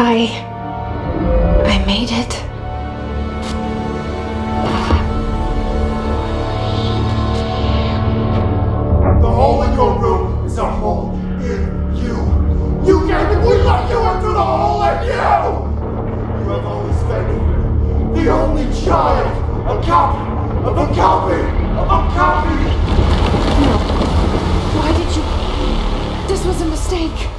Hi. I made it. The hole in your room is a hole in you. You gave it, we let you into the hole in you! You have always been the only child, a copy of a copy of a copy! No. Why did you. This was a mistake.